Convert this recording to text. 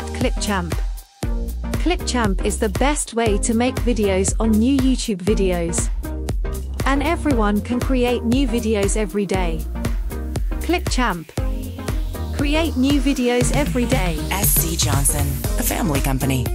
at Clipchamp. Clipchamp is the best way to make videos on new YouTube videos. And everyone can create new videos every day. Clipchamp. Create new videos every day. SC Johnson, a family company.